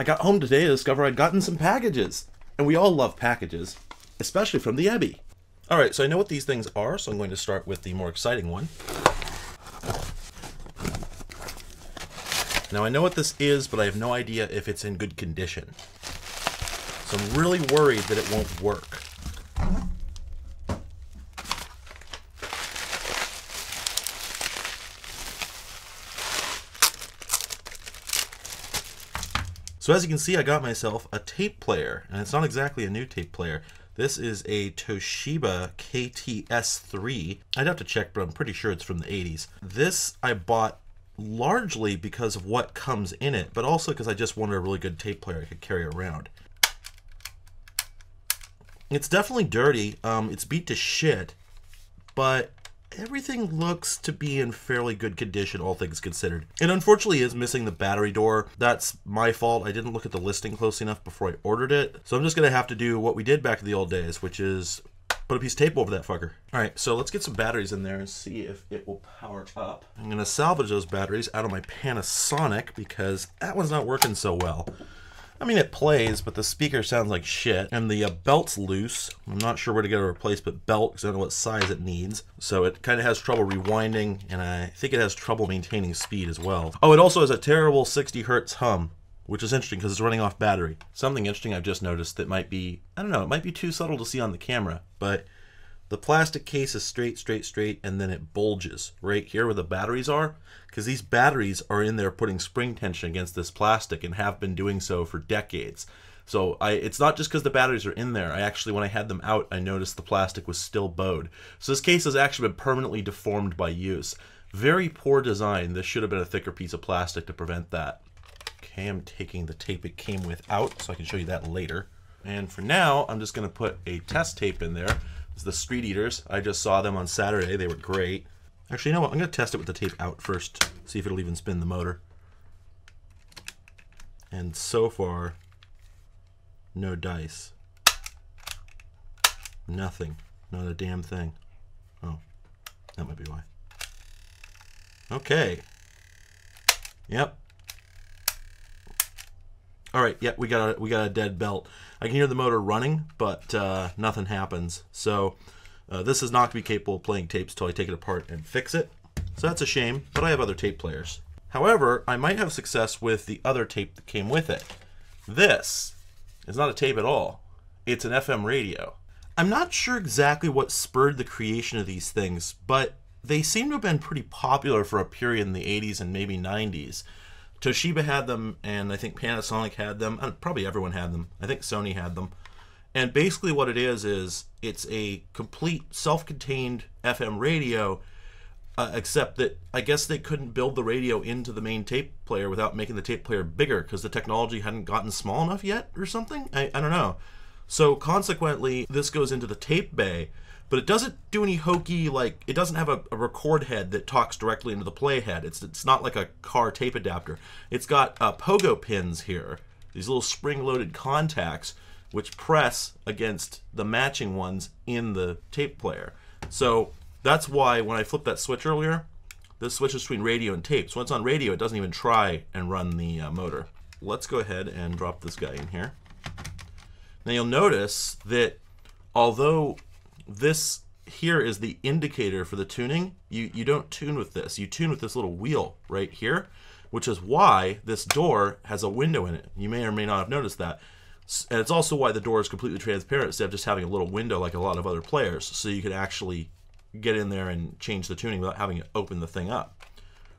I got home today to discover I'd gotten some packages. And we all love packages, especially from the Ebby. All right, so I know what these things are, so I'm going to start with the more exciting one. Now I know what this is, but I have no idea if it's in good condition. So I'm really worried that it won't work. So as you can see, I got myself a tape player, and it's not exactly a new tape player. This is a Toshiba KTS3. I'd have to check, but I'm pretty sure it's from the 80s. This I bought largely because of what comes in it, but also because I just wanted a really good tape player I could carry around. It's definitely dirty. Um, it's beat to shit, but everything looks to be in fairly good condition, all things considered. It unfortunately is missing the battery door. That's my fault. I didn't look at the listing close enough before I ordered it. So I'm just going to have to do what we did back in the old days, which is put a piece of tape over that fucker. All right, so let's get some batteries in there and see if it will power up. I'm going to salvage those batteries out of my Panasonic because that one's not working so well. I mean, it plays, but the speaker sounds like shit. And the uh, belt's loose. I'm not sure where to get a replacement belt because I don't know what size it needs. So it kind of has trouble rewinding, and I think it has trouble maintaining speed as well. Oh, it also has a terrible 60 hertz hum, which is interesting because it's running off battery. Something interesting I've just noticed that might be, I don't know, it might be too subtle to see on the camera, but the plastic case is straight, straight, straight, and then it bulges right here where the batteries are. Because these batteries are in there putting spring tension against this plastic and have been doing so for decades. So I, it's not just because the batteries are in there. I actually, when I had them out, I noticed the plastic was still bowed. So this case has actually been permanently deformed by use. Very poor design. This should have been a thicker piece of plastic to prevent that. Okay, I'm taking the tape it came with out so I can show you that later. And for now, I'm just going to put a test tape in there the Street Eaters. I just saw them on Saturday. They were great. Actually, you know what? I'm going to test it with the tape out first. See if it'll even spin the motor. And so far, no dice. Nothing. Not a damn thing. Oh, that might be why. Okay. Yep. All right. Yep. We got a we got a dead belt. I can hear the motor running, but uh, nothing happens. So uh, this is not going to be capable of playing tapes until I take it apart and fix it. So that's a shame, but I have other tape players. However, I might have success with the other tape that came with it. This is not a tape at all. It's an FM radio. I'm not sure exactly what spurred the creation of these things, but they seem to have been pretty popular for a period in the 80s and maybe 90s. Toshiba had them, and I think Panasonic had them. Probably everyone had them. I think Sony had them. And basically, what it is is it's a complete self-contained FM radio, uh, except that I guess they couldn't build the radio into the main tape player without making the tape player bigger because the technology hadn't gotten small enough yet, or something. I, I don't know. So consequently, this goes into the tape bay but it doesn't do any hokey like it doesn't have a, a, record head that talks directly into the play head it's it's not like a car tape adapter. It's got uh, pogo pins here these little spring loaded contacts which press against the matching ones in the tape player. So that's why when i flipped that switch earlier this switches between radio and tape. So when it's on radio it doesn't even try and run the uh, motor. Let's go ahead and drop this guy in here. Now you'll notice that although this here is the indicator for the tuning. You, you don't tune with this. You tune with this little wheel right here, which is why this door has a window in it. You may or may not have noticed that. And it's also why the door is completely transparent instead of just having a little window like a lot of other players. So you can actually get in there and change the tuning without having to open the thing up.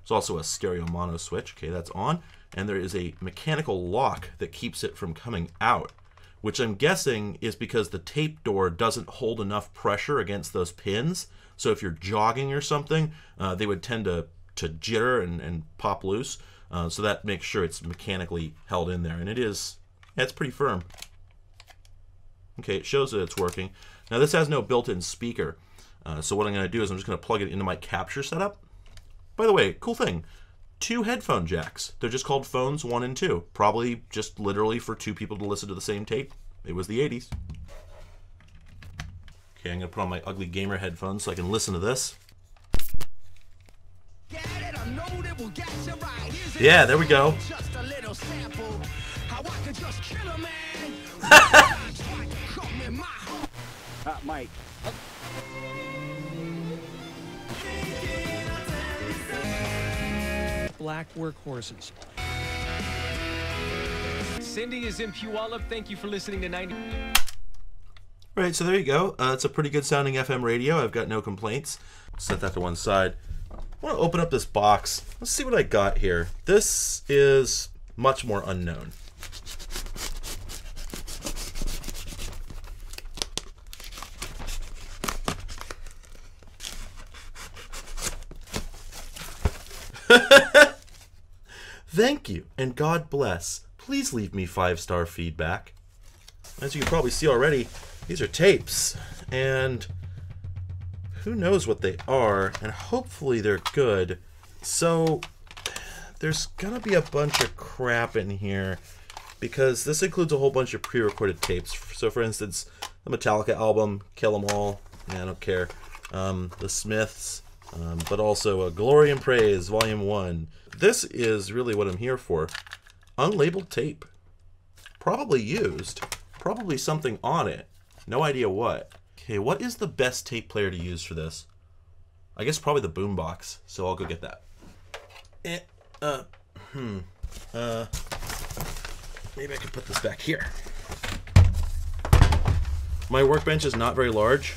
There's also a stereo mono switch. Okay, that's on. And there is a mechanical lock that keeps it from coming out which I'm guessing is because the tape door doesn't hold enough pressure against those pins. So if you're jogging or something, uh, they would tend to, to jitter and, and pop loose. Uh, so that makes sure it's mechanically held in there. And it is, it's pretty firm. Okay, it shows that it's working. Now this has no built-in speaker. Uh, so what I'm going to do is I'm just going to plug it into my capture setup. By the way, cool thing two headphone jacks. They're just called phones one and two. Probably just literally for two people to listen to the same tape. It was the 80s. Okay, I'm going to put on my ugly gamer headphones so I can listen to this. Yeah, there we go. Now I black workhorses. Cindy is in Puyallup. Thank you for listening to 90. Right, so there you go. Uh, it's a pretty good sounding FM radio. I've got no complaints. Set that to one side. I want to open up this box. Let's see what I got here. This is much more unknown. Thank you, and God bless. Please leave me five star feedback. As you can probably see already, these are tapes, and who knows what they are, and hopefully they're good. So, there's gonna be a bunch of crap in here because this includes a whole bunch of pre recorded tapes. So, for instance, the Metallica album, Kill 'Em All, yeah, I don't care, um, The Smiths, um, but also a Glory and Praise, Volume 1. This is really what I'm here for unlabeled tape. Probably used. Probably something on it. No idea what. Okay, what is the best tape player to use for this? I guess probably the boombox. So I'll go get that. Eh, uh, hmm. Uh, maybe I could put this back here. My workbench is not very large.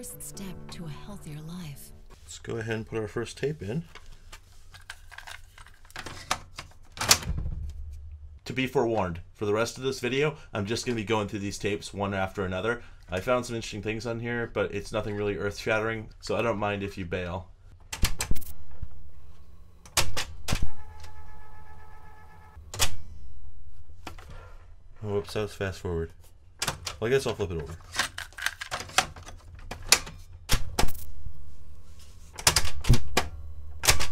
First step to a healthier life. Let's go ahead and put our first tape in. To be forewarned, for the rest of this video, I'm just going to be going through these tapes one after another. I found some interesting things on here, but it's nothing really earth shattering, so I don't mind if you bail. Whoops, that was fast forward. Well, I guess I'll flip it over.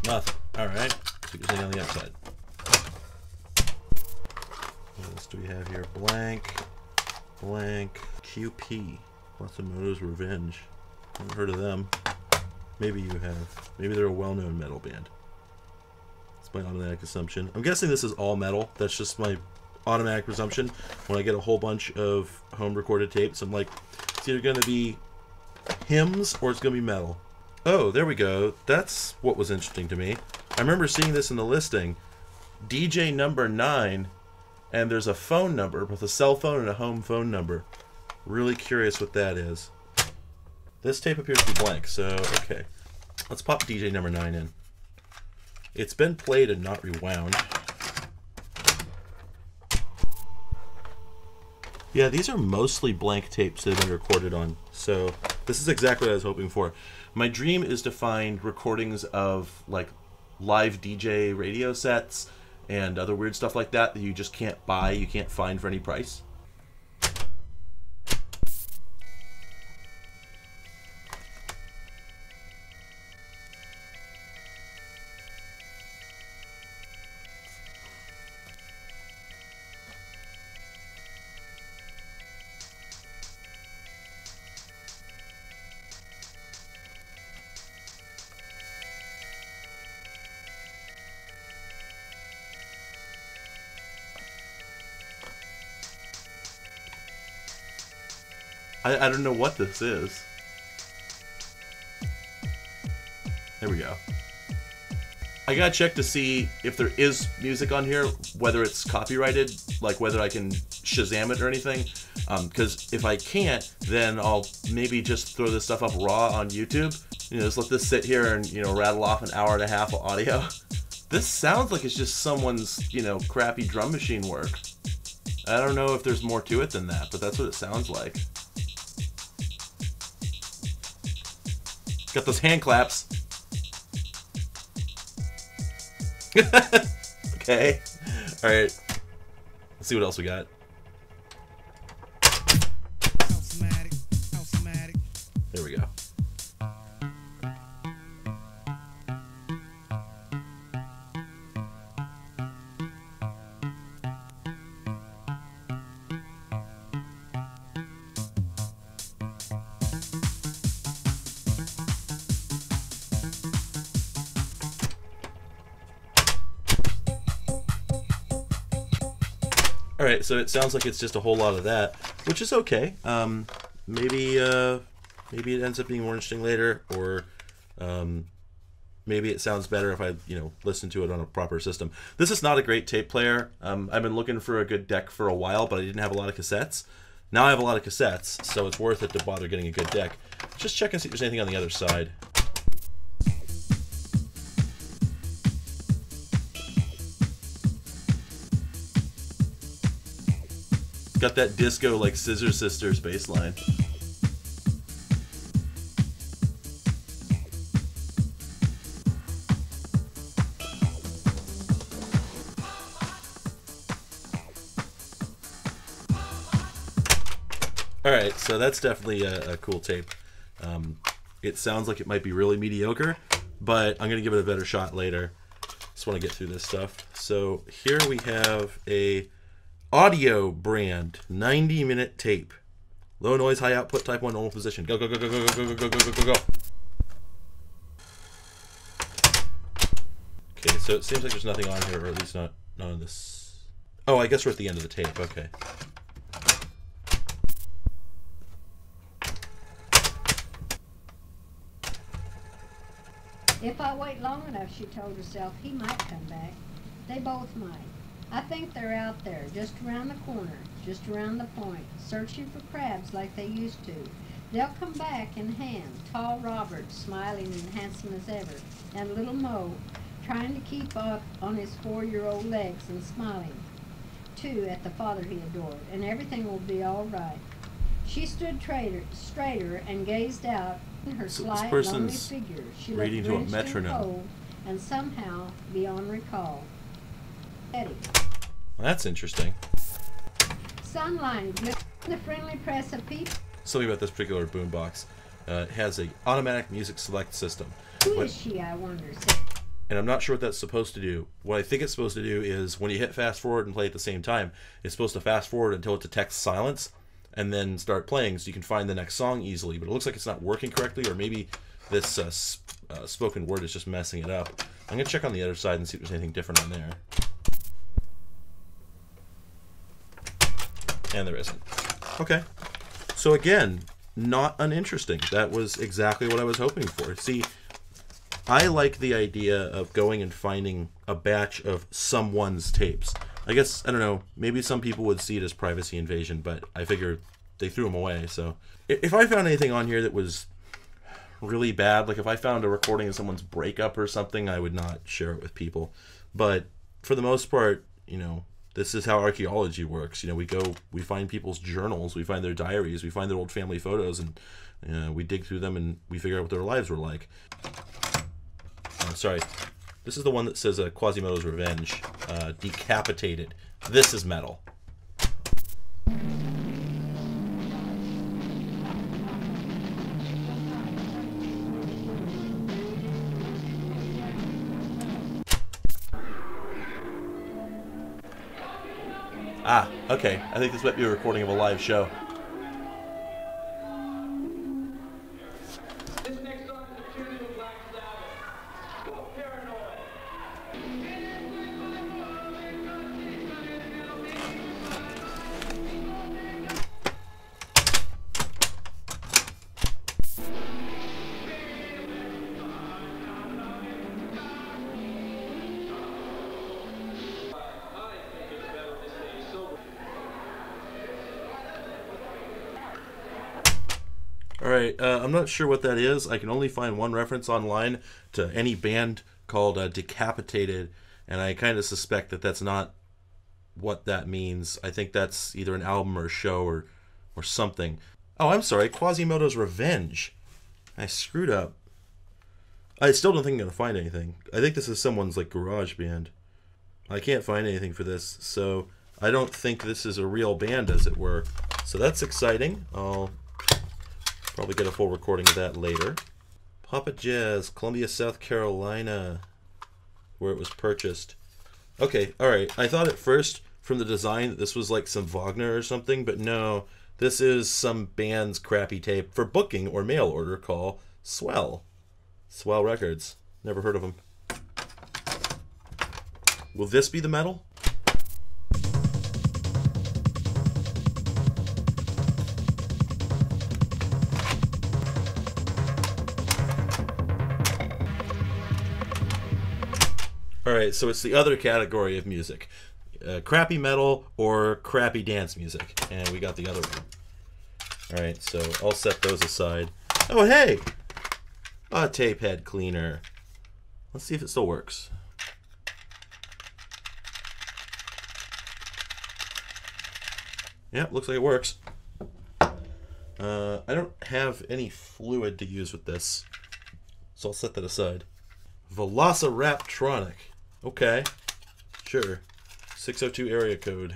Nothing. Alright. So you're saying on the outside. What else do we have here? Blank. Blank. QP. Matsumoto's Revenge. Haven't heard of them. Maybe you have. Maybe they're a well-known metal band. That's my automatic assumption. I'm guessing this is all metal. That's just my automatic presumption. When I get a whole bunch of home recorded tapes, I'm like, it's either going to be hymns or it's going to be metal. Oh, there we go. That's what was interesting to me. I remember seeing this in the listing. DJ number 9, and there's a phone number both a cell phone and a home phone number. Really curious what that is. This tape appears to be blank, so okay. Let's pop DJ number 9 in. It's been played and not rewound. Yeah, these are mostly blank tapes that have been recorded on, so this is exactly what I was hoping for. My dream is to find recordings of like live DJ radio sets and other weird stuff like that that you just can't buy, you can't find for any price. I, I don't know what this is. There we go. I gotta check to see if there is music on here, whether it's copyrighted, like whether I can Shazam it or anything. Um, because if I can't, then I'll maybe just throw this stuff up raw on YouTube. You know, just let this sit here and you know rattle off an hour and a half of audio. This sounds like it's just someone's you know crappy drum machine work. I don't know if there's more to it than that, but that's what it sounds like. Got those hand claps. okay. All right. Let's see what else we got. All right, so it sounds like it's just a whole lot of that, which is okay. Um, maybe uh, maybe it ends up being more interesting later, or um, maybe it sounds better if I you know listen to it on a proper system. This is not a great tape player. Um, I've been looking for a good deck for a while, but I didn't have a lot of cassettes. Now I have a lot of cassettes, so it's worth it to bother getting a good deck. Just check and see if there's anything on the other side. Got that disco like Scissor Sisters bass line. All right, so that's definitely a, a cool tape. Um, it sounds like it might be really mediocre, but I'm gonna give it a better shot later. Just want to get through this stuff. So here we have a audio brand 90 minute tape, low noise, high output, type one normal position. Go go go go go go go go go go go go. Okay, so it seems like there's nothing on here, or at least not not on this. Oh, I guess we're at the end of the tape. Okay. If I wait long enough, she told herself, he might come back. They both might. I think they're out there, just around the corner, just around the point, searching for crabs like they used to. They'll come back in hand, tall Robert, smiling and handsome as ever, and little Mo, trying to keep up on his four-year-old legs and smiling, too, at the father he adored, and everything will be all right. She stood traitor, straighter and gazed out in her So slight, lonely figure. She reading looked to a metronome. cold and somehow beyond recall. Eddie. Well, that's interesting. Glistened the friendly press of people. Something about this particular boombox. Uh, it has a automatic music select system. Who What- is she, I wonder? and I'm not sure what that's supposed to do. What I think it's supposed to do is when you hit fast forward and play at the same time, it's supposed to fast forward until it detects silence and then start playing so you can find the next song easily. But it looks like it's not working correctly, or maybe this uh, s- uh, spoken word is just messing it up. I'm going to check on the other side and see if there's anything different on there. And there isn't. Okay. So again, not uninteresting. That was exactly what I was hoping for. See, I like the idea of going and finding a batch of someone's tapes. I guess I don't know. Maybe some people would see it as privacy invasion, but I figure they threw them away. So if I found anything on here that was really bad, like if I found a recording of someone's breakup or something, I would not share it with people. But for the most part, you know, this is how archaeology works. You know, we go, we find people's journals, we find their diaries, we find their old family photos, and uh, we dig through them and we figure out what their lives were like. I'm sorry. This is the one that says uh, Quasimodo's Revenge, uh, decapitated. This is metal. Okay. I think this might be a recording of a live show. Right, uh, I'm not sure what that is. I can only find one reference online to any band called uh, Decapitated, and I kind of suspect that that's not what that means. I think that's either an album or a show or or something. Oh, I'm sorry, Quasimodo's Revenge. I screwed up. I still don't think I'm gonna find anything. I think this is someone's like garage band. I can't find anything for this, so I don't think this is a real band, as it were. So that's exciting. I'll Probably get a full recording of that later. Papa Jazz, Columbia, South Carolina, where it was purchased. Okay, alright. I thought at first from the design that this was like some Wagner or something, but no. This is some band's crappy tape for booking or mail order call Swell. Swell Records. Never heard of them. Will this be the metal? Right, so it's the other category of music. Uh, crappy metal or crappy dance music. And we got the other one. All right, so I'll set those aside. Oh, hey! A tape head cleaner. Let's see if it still works. Yep, looks like it works. Uh, I don't have any fluid to use with this, so I'll set that aside. Velociraptronic. Okay, sure. 602 area code.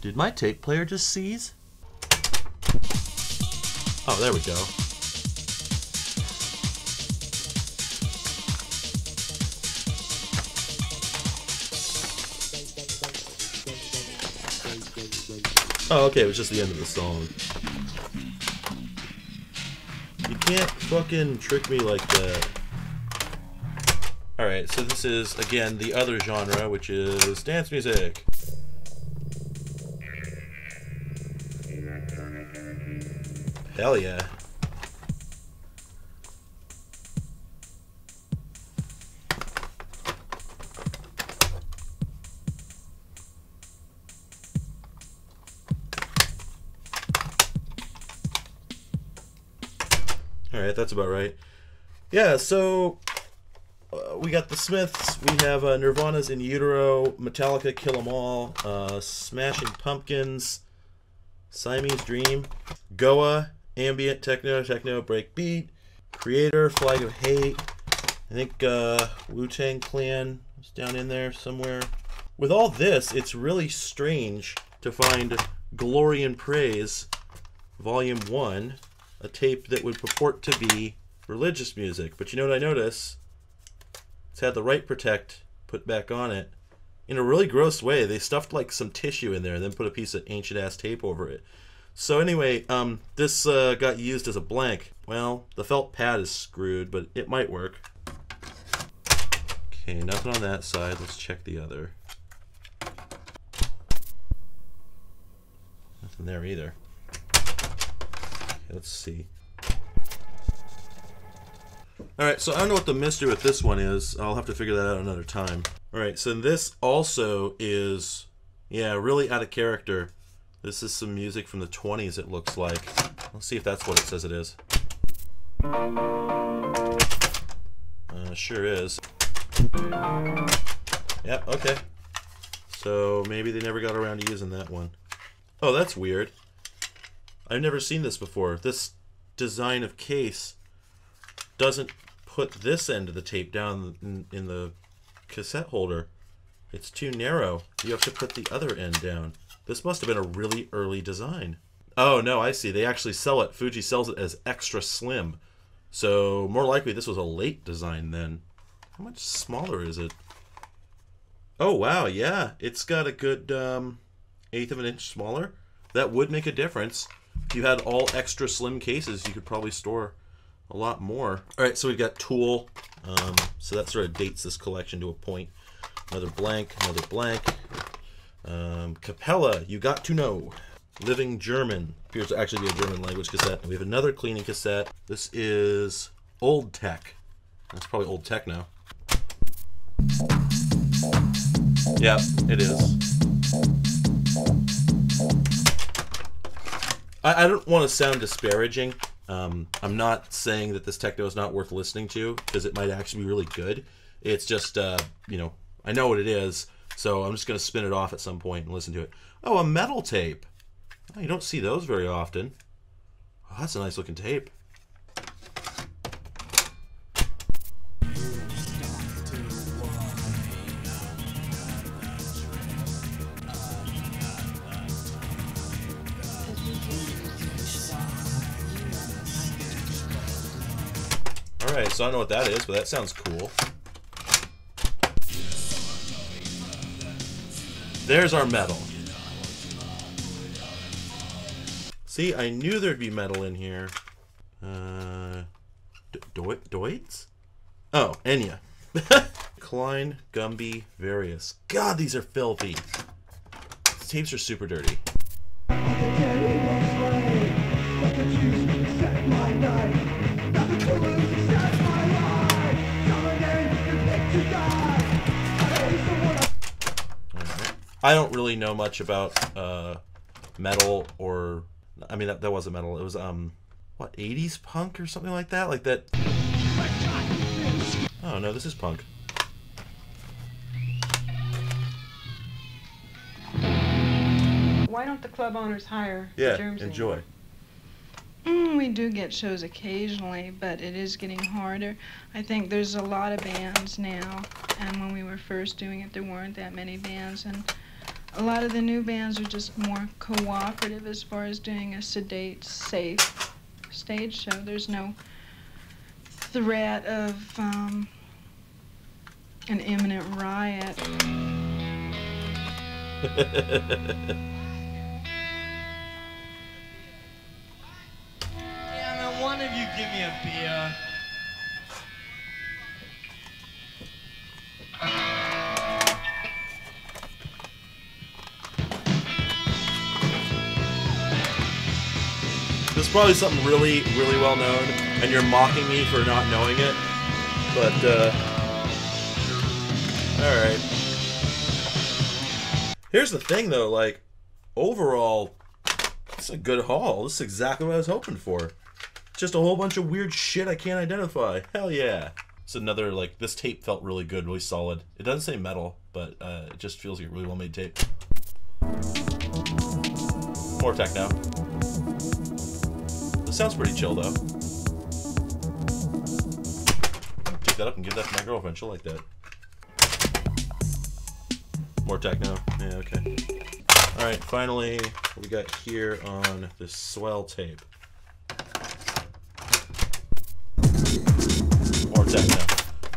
Did my tape player just seize? Oh, there we go. Oh, okay, it was just the end of the song. You can't fucking trick me like that. Alright, so this is, again, the other genre, which is dance music. Hell yeah. Right, that's about right. Yeah, so uh, we got the Smiths, we have uh, Nirvana's In Utero, Metallica, Kill 'Em All, uh, Smashing Pumpkins, Siamese Dream, Goa, Ambient, Techno, Techno, Breakbeat, Kreator, Flag of Hate. I think uh, Wu Tang Clan is down in there somewhere. With all this, it's really strange to find Glory and Praise, Volume 1, a tape that would purport to be religious music. But you know what I notice? It's had the Write Protect put back on it. In a really gross way, they stuffed like some tissue in there and then put a piece of ancient ass tape over it. So anyway, um, this uh, got used as a blank. Well, the felt pad is screwed, but it might work. Okay, nothing on that side. Let's check the other. Nothing there either. Let's see. Alright, so I don't know what the mystery with this one is. I'll have to figure that out another time. Alright, so this also is, yeah, really out of character. This is some music from the 20s, it looks like. Let's see if that's what it says it is. Uh, sure is. Yep, okay. So maybe they never got around to using that one. Oh, that's weird. I've never seen this before. This design of case doesn't put this end of the tape down in, in the cassette holder. It's too narrow. You have to put the other end down. This must have been a really early design. Oh, no, I see. They actually sell it. Fuji sells it as extra slim. So, more likely this was a late design then. How much smaller is it? Oh, wow, yeah. It's got a good um, eighth of an inch smaller. That would make a difference. If you had all extra slim cases, you could probably store a lot more. All right, so we've got Tool. Um, so that sort of dates this collection to a point. Another blank, another blank. Um, Cappella, You Got to Know. Living German. Appears to actually be a German language cassette. And we have another cleaning cassette. This is Old Tech. That's probably Old Tech now. Yeah, it is. I, I don't want to sound disparaging. Um, I'm not saying that this techno is not worth listening to because it might actually be really good. It's just, uh, you know, I know what it is, so I'm just going to spin it off at some point and listen to it. Oh, a metal tape. Oh, you don't see those very often. Oh, that's a nice looking tape. Alright, so I don't know what that is, but that sounds cool. There's our metal. See, I knew there'd be metal in here. Uh, Deutz? Oh, Enya. Klein, Gumby, Various. God, these are filthy. These tapes are super dirty. I don't really know much about uh, metal or I mean that, that wasn't metal. It was um what 80s punk or something like that. Like that. Oh no, this is punk. Why don't the club owners hire Yeah, germs enjoy. Mm, we do get shows occasionally, but it is getting harder. I think there's a lot of bands now, and when we were first doing it, there weren't that many bands, and a lot of the new bands are just more cooperative as far as doing a sedate, safe stage show. There's no threat of um, an imminent riot. One of you give me a beer. This is probably something really, really well known, and you're mocking me for not knowing it. But, uh. Alright. Here's the thing, though, like, overall, it's a good haul. This is exactly what I was hoping for. Just a whole bunch of weird shit I can't identify. Hell yeah. It's another, like, this tape felt really good, really solid. It doesn't say metal, but uh, it just feels like a really well made tape. More techno. This sounds pretty chill though. Take that up and give that to my girlfriend. She'll like that. More techno. Yeah, okay. Alright, finally, what we got here on this swell tape. More techno.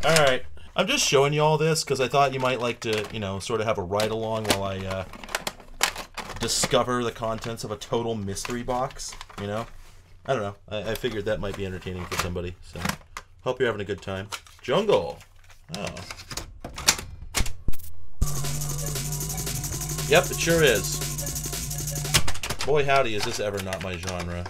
Alright. I'm just showing you all this because I thought you might like to, you know, sort of have a ride along while I uh, discover the contents of a total mystery box, you know? I don't know. I, I figured that might be entertaining for somebody. So, hope you're having a good time. Jungle. Oh. Yep, it sure is. Boy, howdy, is this ever not my genre.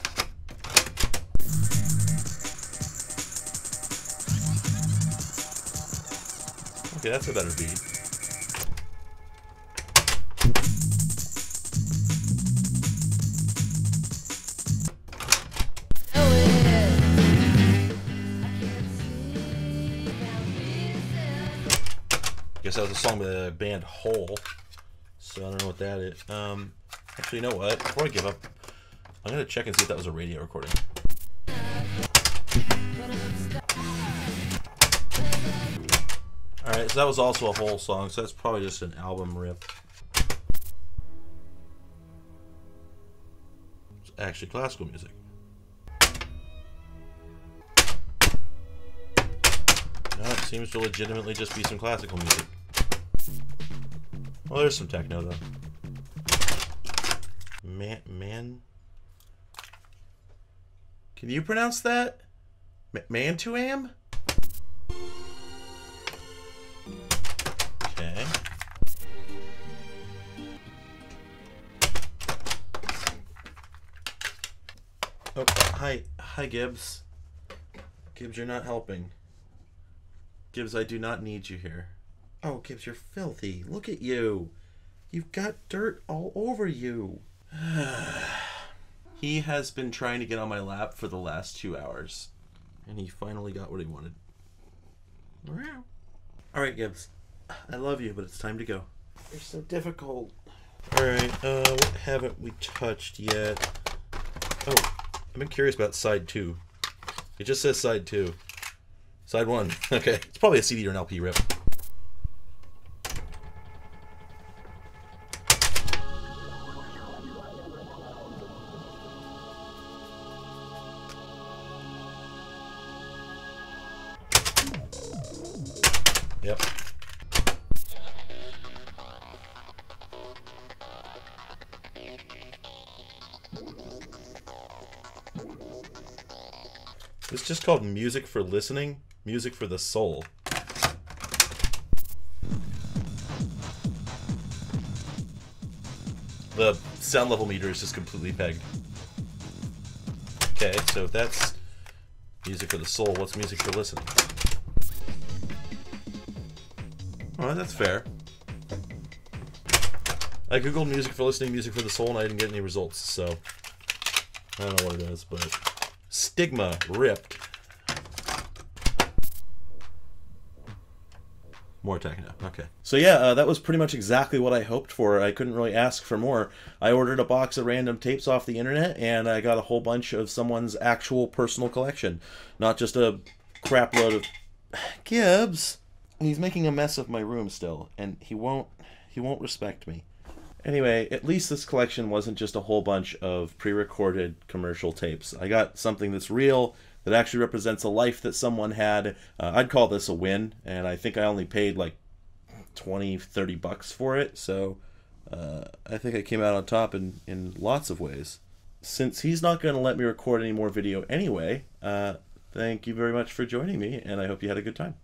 Okay, that's a better beat. Guess that was a song by the band Hole. So I don't know what that is. Um, actually, you know what? Before I give up, I'm gonna check and see if that was a radio recording. All right, so that was also a whole song. So that's probably just an album rip. It's actually classical music. No, it seems to legitimately just be some classical music. Well, there's some techno though. Man, man. Can you pronounce that? Ma- Mantuam? Okay. Oh, hi, hi, Gibbs. Gibbs, you're not helping. Gibbs, I do not need you here. Oh, Gibbs, you're filthy. Look at you. You've got dirt all over you. he has been trying to get on my lap for the last two hours. And he finally got what he wanted. Alright, Gibbs. I love you, but it's time to go. You're so difficult. Alright, uh, what haven't we touched yet? Oh, I've been curious about side two. It just says side two. Side one. Okay. It's probably a CD or an LP rip. Yep. It's just called music for listening, music for the soul. The sound level meter is just completely pegged. Okay, so if that's music for the soul, what's music for listening? Oh, that's fair. I googled music for listening, music for the soul, and I didn't get any results. So I don't know what it is, but stigma ripped. More techno. Okay. So yeah, uh, that was pretty much exactly what I hoped for. I couldn't really ask for more. I ordered a box of random tapes off the internet, and I got a whole bunch of someone's actual personal collection, not just a crap load of Gibbs. He's making a mess of my room still, and he won't. He won't respect me. Anyway, at least this collection wasn't just a whole bunch of pre-recorded commercial tapes. I got something that's real that actually represents a life that someone had. Uh, I'd call this a win, and I think I only paid like 20, 30 bucks for it. So uh, I think I came out on top in, in lots of ways. Since he's not going to let me record any more video anyway, uh, thank you very much for joining me, and I hope you had a good time.